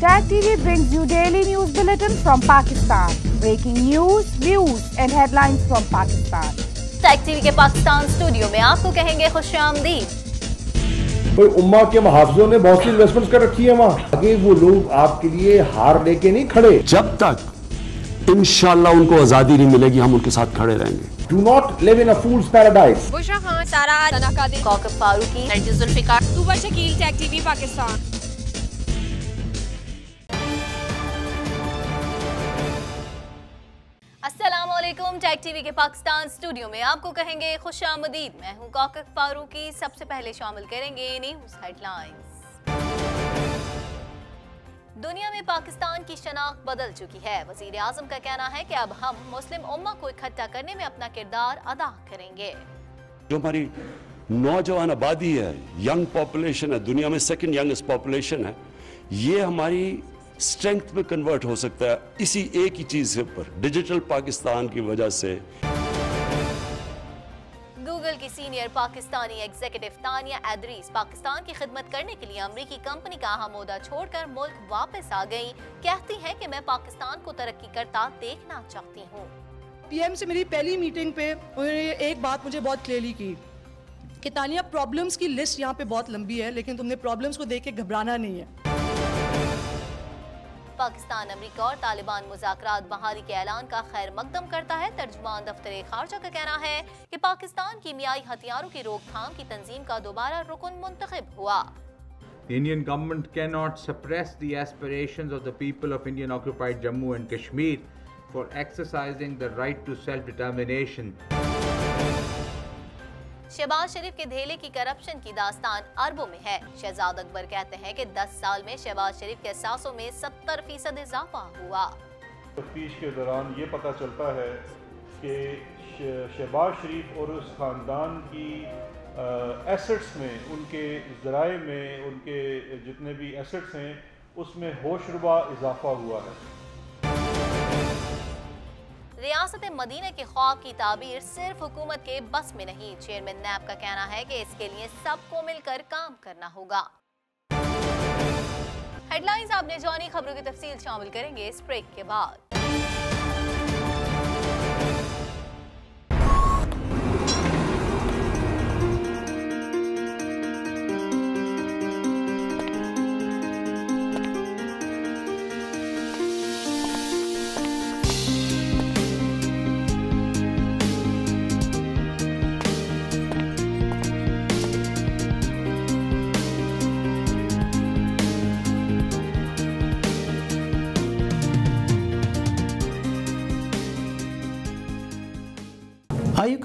Tag TV brings you daily news bulletin from Pakistan. Breaking news, views and headlines from Pakistan. Tag TV کے Pakistan studio میں آپ کو کہیں گے خوش آمدید کوئی کے محافظوں نے بہت سی انویسٹمنٹ کر رکھی ہے وہاں آگے وہ لوگ آپ کے لیے ہار لے کے نہیں کھڑے جب تک انشاءاللہ ان کو آزادی نہیں ملے گی ہم ان کے ساتھ کھڑے رہیں گے Do not live in a fool's paradise. بشا Khan, سارا, سنا قادر, کوکب فاروقی, زلفکار, صوبہ شکیل, ٹیک ٹی وی پاکستان. علیکم ٹیک ٹی وی کے پاکستان سٹوڈیو میں آپ کو کہیں گے خوش آمدید۔ میں ہوں کوکک فاروقی سب سے پہلے شامل کریں گے نیوز ہیڈ لائنز۔ دنیا میں پاکستان کی شناخت بدل چکی ہے۔ وزیر اعظم کا کہنا ہے کہ اب ہم مسلم امہ کو اکھٹا کرنے میں اپنا کردار ادا کریں گے۔ جو ہماری نوجوان آبادی ہے ینگ پاپولیشن ہے، دنیا میں سیکنڈ ینگسٹ پاپولیشن ہے، یہ ہماری سٹرنگت میں کنورٹ ہو سکتا ہے۔ اسی ایک ہی چیز پر ڈیجیٹل پاکستان کی وجہ سے۔ گوگل کی سینئر پاکستانی ایگزیکٹیف تانیہ ایدریس پاکستان کی خدمت کرنے کے لیے امریکی کمپنی کا اہم عوضہ چھوڑ کر ملک واپس آ گئی کہتی ہے کہ میں پاکستان کو ترقی کرتا دیکھنا چاہتی ہوں۔ پی ایم سے میری پہلی میٹنگ پہ انہوں نے ایک بات مجھے بہت کلیئرلی کی کہ تانیہ پرابلمز کی لسٹ یہاں پہ بہت لمبی ہے لیکن تم نے پرابلمز کو دیکھ کے گھبرانا نہیں ہے۔ پاکستان، امریکہ اور طالبان مذاکرات بہاری کے اعلان کا خیر مقدم کرتا ہے ترجمان دفتر خارجہ کا کہنا ہے کہ پاکستان کیمیائی ہتھیاروں کی روک تھام کی تنظیم کا دوبارہ رکن منتخب ہوا The Indian government cannot suppress the aspirations of the people of Indian occupied Jammu and Kashmir for exercising the right to self-determination. Shahbaz Sharif کے دھیلے کی کرپشن کی داستان اربوں میں ہے۔ شہزاد اکبر کہتے ہیں کہ دس سال میں شہباز شریف کے احساسوں میں ستر فیصد اضافہ ہوا۔ تفتیش کے دوران یہ پتہ چلتا ہے کہ شہباز شریف اور اس خاندان کی ایسٹس میں، ان کے ذرائع میں، ان کے جتنے بھی ایسٹس ہیں، اس میں ہوش ربا اضافہ ہوا ہے۔ ریاست مدینہ کے خواب کی تعبیر صرف حکومت کے بس میں نہیں۔ چیئرمین نیب کا کہنا ہے کہ اس کے لیے سب کو مل کر کام کرنا ہوگا۔ ہیڈ لائنز آپ نے جانی، خبروں کی تفصیل شامل کریں گے اس بریک کے بعد۔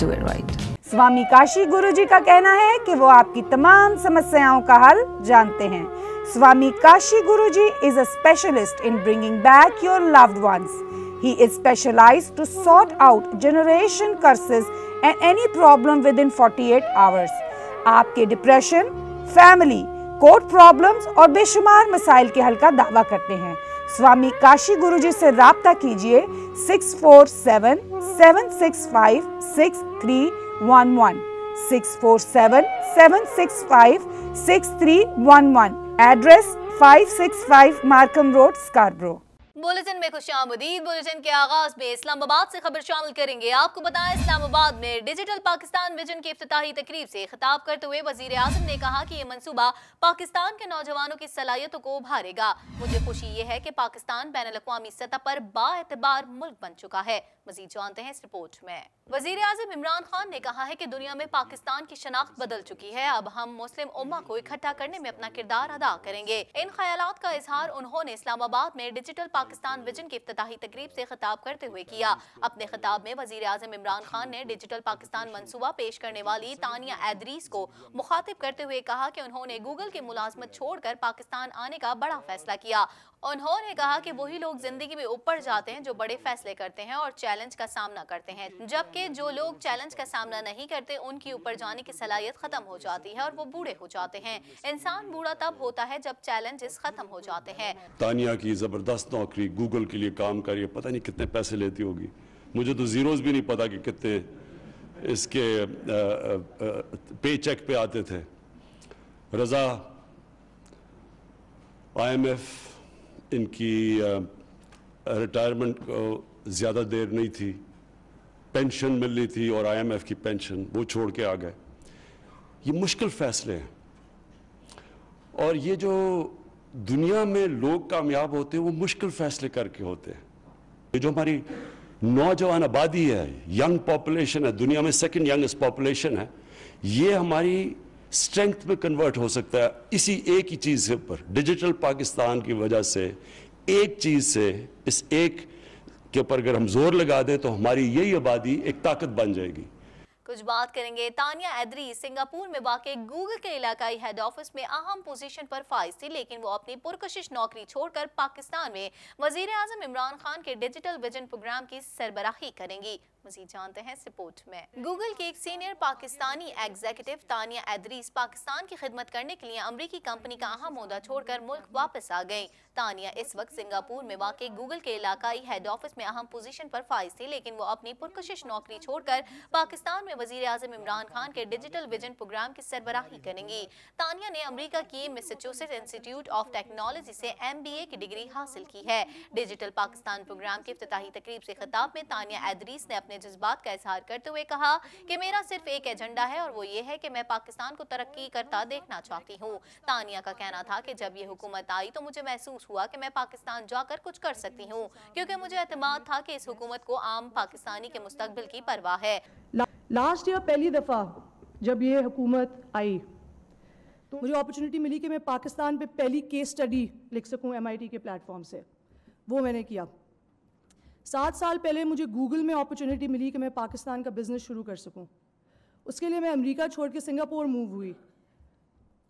do it right. Swami Kashi Guru جی کا کہنا ہے کہ وہ آپ کی تمام سمسیاؤں کا حل جانتے ہیں۔ Swami Kashi Guru ji is a specialist in bringing back your loved ones he is specialise to sort out generation crisis and any problem within 48 hours آپ کے ڈپریشن فیملی کوٹ پرابلمز اور بے شمار مسائل کے حل کا دعویٰ کرتے ہیں۔ سوامی کاشی گرو جی سے رابطہ کیجیے six four seven 765 6311. 647 765 6311. Address 565 Markham Road, Scarborough. Bulletin میں خوش آمدید۔ بولیٹن کے آغاز میں اسلام آباد سے خبر شامل کریں گے۔ آپ کو بتائیں، اسلام آباد میں ڈیجیٹل پاکستان ویجن کی افتتاحی تقریب سے خطاب کرتے ہوئے وزیر اعظم نے کہا کہ یہ منصوبہ پاکستان کے نوجوانوں کی صلاحیتوں کو بھارے گا۔ مجھے خوشی یہ ہے کہ پاکستان بین الاقوامی سطح پر با اعتبار ملک بن چکا ہے۔ مزید جانتے ہیں اس رپورٹ میں۔ وزیر اعظم عمران خان نے کہا ہے کہ دنیا میں پاکستان کی شناخت بدل چکی ہے۔ اب ہم مسلم امہ کو اکٹھا کرنے میں اپنا کردار ادا کریں گے۔ ان خیالات کا اظہار انہوں نے اسلام آباد میں ڈیجیٹل پاکستان پاکستان ویژن کی افتتاحی تقریب سے خطاب کرتے ہوئے کیا۔ اپنے خطاب میں وزیر اعظم عمران خان نے ڈیجیٹل پاکستان منصوبہ پیش کرنے والی تانیہ ایدریس کو مخاطب کرتے ہوئے کہا کہ انہوں نے گوگل کی ملازمت چھوڑ کر پاکستان آنے کا بڑا فیصلہ کیا۔ انہوں نے کہا کہ وہی لوگ زندگی میں اوپر جاتے ہیں جو بڑے فیصلے کرتے ہیں اور چیلنج کا سامنا کرتے ہیں۔ جبکہ جو لوگ چیلنج کا سامنا نہیں کرتے، ان کی اوپر جانے کی صلاحیت ختم ہو جاتی ہے اور وہ بوڑھے ہو جاتے ہیں۔ انسان بوڑھا تب ہوتا ہے جب چیلنجز ختم ہو جاتے ہیں۔ تانیہ کی زبردست نوکری گوگل کے لیے کام کر رہی ہے، پتہ نہیں کتنے پیسے لیتی ہوگی۔ مجھے تو زیروز بھی نہیں پتا کہ کتنے اس کے پے چیک پہ آتے تھے۔ رضا، آئی ایم ایف ان کی ریٹائرمنٹ کو زیادہ دیر نہیں تھی پینشن مل رہی تھی اور آئی ایم ایف کی پینشن وہ چھوڑ کے آ گئے۔ یہ مشکل فیصلے ہیں۔ اور یہ جو دنیا میں لوگ کامیاب ہوتے ہیں، وہ مشکل فیصلے کر کے ہوتے ہیں۔ یہ جو ہماری نوجوان آبادی ہے ینگ پاپولیشن ہے، دنیا میں سیکنڈ ینگسٹ پاپولیشن ہے، یہ ہماری سٹرنگتھ میں کنورٹ ہو سکتا ہے۔ اسی ایک ہی چیز سے اوپر۔ ڈیجیٹل پاکستان کی وجہ سے ایک چیز سے اس ایک کے اوپر اگر ہم زور لگا دیں تو ہماری یہی آبادی ایک طاقت بن جائے گی۔ کچھ بات کریں گے۔ تانیہ ایدری سنگاپور میں واقع گوگل کے علاقائی ہیڈ آفس میں اہم پوزیشن پر فائز تھی، لیکن وہ اپنی پرکشش نوکری چھوڑ کر پاکستان میں وزیر اعظم عمران خان کے ڈیجیٹل ویژن پروگرام کی سربراہی کریں گی۔ مزید جانتے ہیں، سپورٹ میں۔ گوگل کے ایک سینئر پاکستانی ایگزیکٹو تانیہ ایدریس پاکستان کی خدمت کرنے کے لیے امریکی کمپنی کا اہم عہدہ چھوڑ کر ملک واپس آ گئیں تانیہ اس وقت سنگاپور میں واقع گوگل کے علاقائی ہیڈ آفس میں اہم پوزیشن پر فائز تھی لیکن وہ اپنی پرکشش نوکری چھوڑ کر پاکستان میں وزیر اعظم عمران خان کے ڈیجیٹل ویژن پروگرام کی سربراہی کریں گی تانیہ نے امریکہ کی میسیچوسٹ انسٹیٹیوٹ آف ٹیکنالوجی سے ایم بی اے کی ڈگری حاصل کی ہے۔ ڈیجیٹل پاکستان پروگرام کی افتتاحی تقریب سے خطاب میں تانیہ ایدریس نے اپنے جذبات کا اظہار کرتے ہوئے کہا کہ میرا صرف ایک ایجنڈا ہے اور وہ یہ ہے کہ میں پاکستان کو ترقی کرتا دیکھنا چاہتی ہوں۔ تانیہ کا کہنا تھا کہ جب یہ حکومت آئی تو مجھے محسوس ہوا کہ میں پاکستان جا کر کچھ کر سکتی ہوں، کیونکہ مجھے اعتماد تھا کہ اس حکومت کو عام پاکستانی کے مستقبل کی پرواہ ہے۔ لاسٹ ایئر پہلی دفعہ جب یہ حکومت آئی تو مجھے اپرچونٹی ملی کہ میں پاکستان پہ پہلی کیس سٹڈی لکھ سکوں ایم آئی ٹی کے پلیٹ فارم سے۔ وہ میں نے کیا۔ سات سال پہلے مجھے گوگل میں اپرچونٹی ملی کہ میں پاکستان کا بزنس شروع کر سکوں۔ اس کے لیے میں امریکہ چھوڑ کے سنگاپور موو ہوئی۔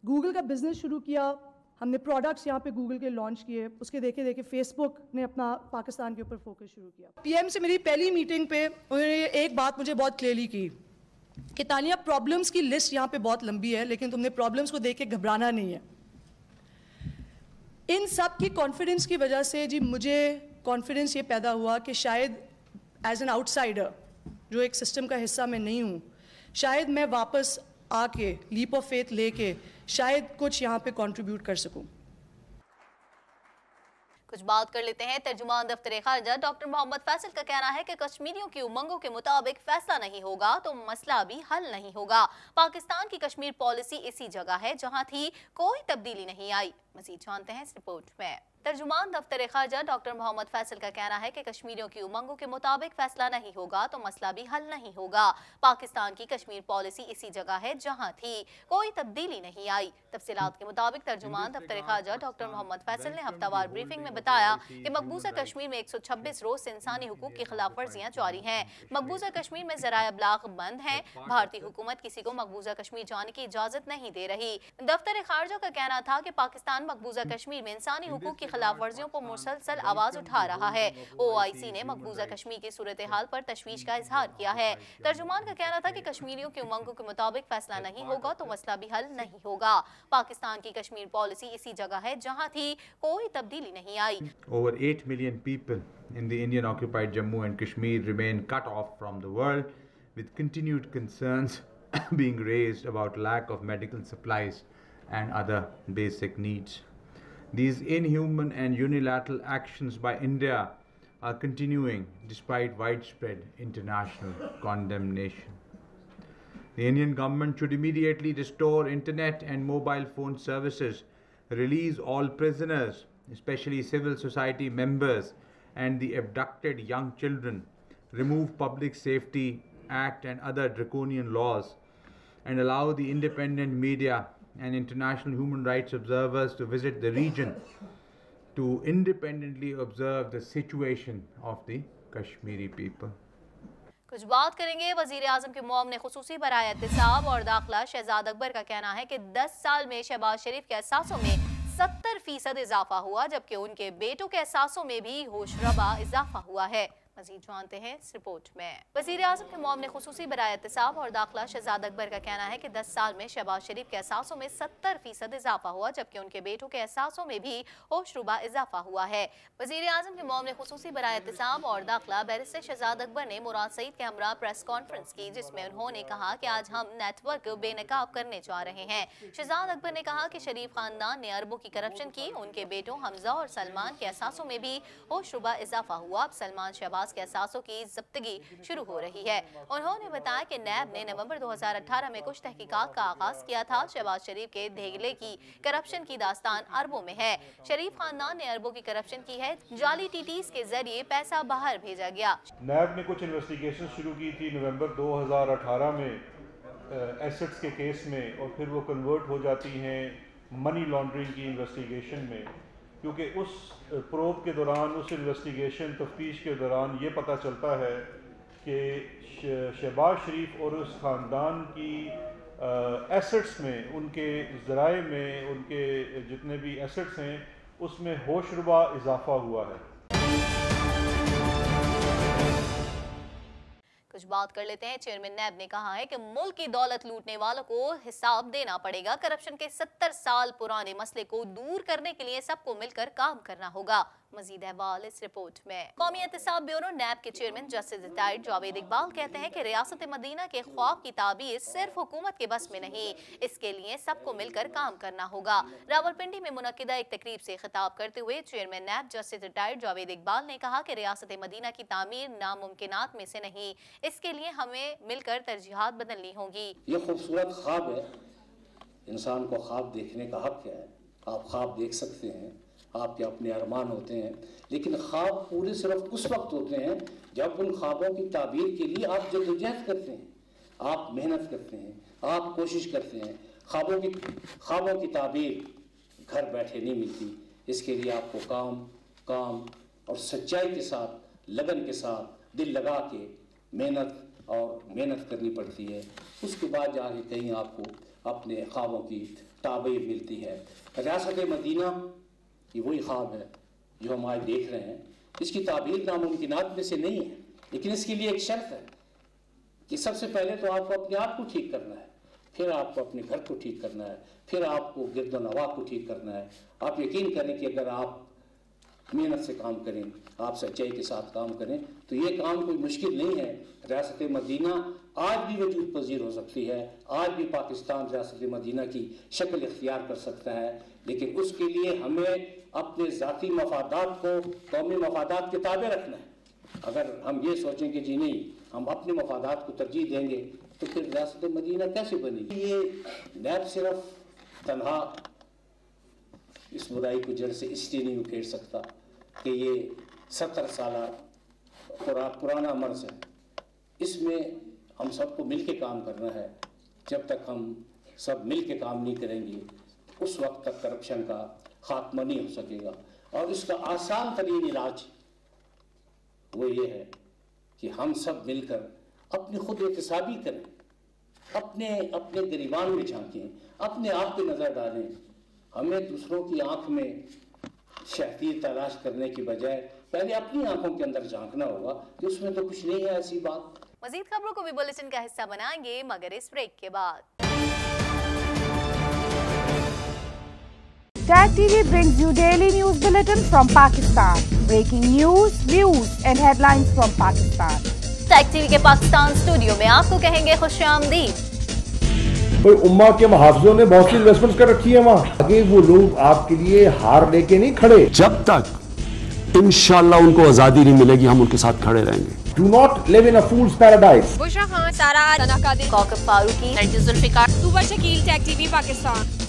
گوگل کا بزنس شروع کیا۔ ہم نے پروڈکٹس یہاں پہ گوگل کے لانچ کیے۔ اس کے دیکھے دیکھے فیس بک نے اپنا پاکستان کے اوپر فوکس شروع کیا۔ پی ایم سے میری پہلی میٹنگ پہ انہوں نے ایک بات مجھے بہت کلیئرلی کی کہ تانیہ پرابلمس کی لسٹ یہاں پہ بہت لمبی ہے، لیکن تم نے پرابلمس کو دیکھ کے گھبرانا نہیں ہے۔ ان سب کی کانفیڈنس کی وجہ سے جی مجھے کانفیڈنس یہ پیدا ہوا کہ شاید ایز این آؤٹ سائڈر جو ایک سسٹم کا حصہ میں نہیں ہوں، شاید میں واپس آ کے لیپ آف فیتھ لے کے شاید کچھ یہاں پہ کانٹریبیوٹ کر سکوں۔ کچھ بات کر لیتے ہیں ترجمان دفتر خارجہ ڈاکٹر محمد فیصل کا کہنا ہے کہ کشمیریوں کی امنگوں کے مطابق فیصلہ نہیں ہوگا تو مسئلہ بھی حل نہیں ہوگا۔ پاکستان کی کشمیر پالیسی اسی جگہ ہے جہاں تھی، کوئی تبدیلی نہیں آئی۔ مزید جانتے ہیں اس رپورٹ میں۔ ترجمان دفتر خارجہ ڈاکٹر محمد فیصل کا کہنا ہے کہ کشمیریوں کی امنگوں کے مطابق فیصلہ نہیں ہوگا تو مسئلہ بھی حل نہیں ہوگا۔ پاکستان کی کشمیر پالیسی اسی جگہ ہے جہاں تھی کوئی تبدیلی نہیں آئی۔ تفصیلات کے مطابق ترجمان دفتر خارجہ ڈاکٹر محمد فیصل نے ہفتہ وار بریفنگ میں بتایا کہ مقبوضہ کشمیر میں ایک سو چھبیس روز سے انسانی حقوق کی خلاف ورزیاں جاری ہیں۔ مقبوضہ کشمیر میں ذرائع ابلاغ بند ہیں۔ بھارتی حکومت کسی کو مقبوضہ کشمیر جانے کی اجازت نہیں دے رہی۔ دفتر خارجہ کا کہنا تھا کہ پاکستان مقبوضہ کشمیر میں انسانی حقوق کی خلاف ورزیوں کو مسلسل آواز اٹھا رہا ہے۔ او آئی سی نے مقبوضہ کشمیر کی صورتحال پر تشویش کا اظہار کیا ہے۔ ترجمان کا کہنا تھا کہ کشمیریوں کی امنگوں کے مطابق فیصلہ نہیں ہوگا تو مسئلہ بھی حل نہیں ہوگا۔ پاکستان کی کشمیر پالیسی اسی جگہ ہے جہاں تھی کوئی تبدیلی نہیں آئی۔ Over 8 million people in the Indian occupied Jammu and Kashmir remain cut off from the world with continued concerns being raised about lack of medical supplies and other basic needs. These inhuman and unilateral actions by India are continuing despite widespread international condemnation. The Indian government should immediately restore internet and mobile phone services, release all prisoners, especially civil society members and the abducted young children, remove Public Safety Act and other draconian laws, and allow the independent media and international human rights observers to visit the region to independently observe the situation of the Kashmiri people. کچھ بات کریں گے وزیر اعظم کے معاون خصوصی برائے احتساب اور داخلہ شہزاد اکبر کا کہنا ہے کہ دس سال میں شہباز شریف کے احساسوں میں ستر فیصد اضافہ ہوا، جبکہ ان کے بیٹوں کے احساسوں میں بھی ہوش ربا اضافہ ہوا ہے مزید جانتے ہیں اس رپورٹ میں۔ وزیر اعظم کے معاملے خصوصی برائے احتساب اور داخلہ شہزاد اکبر کا کہنا ہے کہ دس سال میں شہباز شریف کے احساسوں میں ستر فیصد اضافہ ہوا، جبکہ ان کے بیٹوں کے احساسوں میں بھی ہوش ربا اضافہ ہوا ہے۔ وزیر اعظم کے معاملے خصوصی برائے احتساب اور داخلہ بیرسٹر شہزاد اکبر نے مراد سعید کے ہمراہ پریس کانفرنس کی، جس میں انہوں نے کہا کہ آج ہم نیٹ ورک بے نقاب کرنے جا رہے ہیں۔ شہزاد اکبر نے کہا کہ شریف خاندان نے اربوں کی کرپشن کی، ان کے بیٹوں حمزہ اور سلمان کے احساسوں میں بھی ہوش ربا اضافہ ہوا۔ اب سلمان شہباز کے احساسوں کی ضبطگی شروع ہو رہی ہے۔ انہوں نے بتایا کہ نیب نے نومبر دو ہزار اٹھارہ میں کچھ تحقیقات کا آغاز کیا تھا۔ شہباز شریف کے دھیگلے کی کرپشن کی داستان اربوں میں ہے۔ شریف خاندان نے اربوں کی کرپشن کی ہے۔ جعلی ٹی ٹیز کے ذریعے پیسہ باہر بھیجا گیا۔ نیب نے کچھ انویسٹیگیشن شروع کی تھی نومبر دو ہزار اٹھارہ میں ایسٹس کے کیس میں اور پھر وہ کنورٹ ہو جاتی ہیں۔ منی لانڈرنگ کی انویسٹیگیشن میں۔ کیونکہ اس پروب کے دوران، اس انویسٹیگیشن تفتیش کے دوران یہ پتہ چلتا ہے کہ شہباز شریف اور اس خاندان کی ایسٹس میں، ان کے ذرائع میں، ان کے جتنے بھی ایسٹس ہیں، اس میں ہوش ربا اضافہ ہوا ہے۔ بات کر لیتے ہیں۔ چیئرمین نیب نے کہا ہے کہ ملک کی دولت لوٹنے والوں کو حساب دینا پڑے گا۔ کرپشن کے ستر سال پرانے مسئلے کو دور کرنے کے لیے سب کو مل کر کام کرنا ہوگا۔ مزید احوال اس رپورٹ میں۔ قومی احتساب بیورو نیب کے chairman justice retired Javed Iqbal کہتے ہیں کہ ریاست مدینہ کے خواب کی تعبیر صرف حکومت کے بس میں نہیں، اس کے لیے سب کو مل کر کام کرنا ہوگا۔ راول پنڈی میں منعقدہ ایک تقریب سے خطاب کرتے ہوئے chairman NAB justice retired Javed Iqbal نے کہا کہ ریاست مدینہ کی تعمیر ناممکنات میں سے نہیں، اس کے لیے ہمیں مل کر ترجیحات بدلنی ہوں گی یہ خوبصورت خواب ہے۔ انسان کو خواب دیکھنے کا حق کیا ہے۔ آپ خواب دیکھ سکتے ہیں۔ آپ کے اپنے ارمان ہوتے ہیں۔ لیکن خواب پورے صرف اس وقت ہوتے ہیں جب ان خوابوں کی تعبیر کے لیے آپ جدوجہد کرتے ہیں، آپ محنت کرتے ہیں، آپ کوشش کرتے ہیں۔ خوابوں کی خوابوں کی تعبیر گھر بیٹھے نہیں ملتی۔ اس کے لیے آپ کو کام کام اور سچائی کے ساتھ، لگن کے ساتھ دل لگا کے محنت اور محنت کرنی پڑتی ہے۔ اس کے بعد جا کے کہیں آپ کو اپنے خوابوں کی تعبیر ملتی ہے۔ ریاست مدینہ یہ وہی خواب ہے جو ہم آج دیکھ رہے ہیں۔ اس کی تعبیر ناممکنات میں سے نہیں ہے، لیکن اس کے لیے ایک شرط ہے کہ سب سے پہلے تو آپ کو اپنے آپ کو ٹھیک کرنا ہے، پھر آپ کو اپنے گھر کو ٹھیک کرنا ہے، پھر آپ کو گرد و نواح کو ٹھیک کرنا ہے۔ آپ یقین کریں کہ اگر آپ محنت سے کام کریں، آپ سچائی کے ساتھ کام کریں، تو یہ کام کوئی مشکل نہیں ہے۔ ریاست مدینہ آج بھی وجود پذیر ہو سکتی ہے، آج بھی پاکستان ریاست مدینہ کی شکل اختیار کر سکتا ہے، لیکن اس کے لیے ہمیں اپنے ذاتی مفادات کو قومی مفادات کے تابع رکھنا ہے۔ اگر ہم یہ سوچیں کہ جی نہیں، ہم اپنے مفادات کو ترجیح دیں گے، تو پھر ریاست مدینہ کیسے بنے؟ گی یہ نیب صرف تنہا اس برائی کو جڑ سے اس لیے نہیں اکھیڑ سکتا کہ یہ ستر سالہ پرانا مرض ہے۔ اس میں ہم سب کو مل کے کام کرنا ہے۔ جب تک ہم سب مل کے کام نہیں کریں گے، اس وقت تک کرپشن کا خاتمہ نہیں ہو سکے گا۔ اور اس کا آسان ترین علاج وہ یہ ہے کہ ہم سب مل کر اپنی خود احتسابی کریں اپنے اپنے گریبان میں جھانکیں، اپنے آپ پہ نظر ڈالیں۔ ہمیں دوسروں کی آنکھ میں شہتیر تلاش کرنے کی بجائے پہلے اپنی آنکھوں کے اندر جھانکنا ہوگا کہ اس میں تو کچھ نہیں ہے ایسی بات۔ مزید خبروں کو بھی بلیٹن کا حصہ بنائیں گے مگر اس بریک کے بعد۔ Tag TV brings you daily news bulletin from Pakistan. Breaking news, views and headlines from Pakistan. TV کے پاکستان اسٹوڈیو میں آپ کو کہیں گے خوش آمدید اما کے محافظوں نے بہت سی انویسٹمنٹ کر رکھی ہے وہاں آگے وہ لوگ آپ کے لیے ہار لے کے نہیں کھڑے جب تک انشاءاللہ ان کو آزادی نہیں ملے گی ہم ان کے ساتھ کھڑے رہیں گے do not live in fool's paradise Bushra Khan سارا ثنا قادر کوکب فاروقی نرجس ذوالفقار صوبہ شکیل ٹیک ٹی وی پاکستان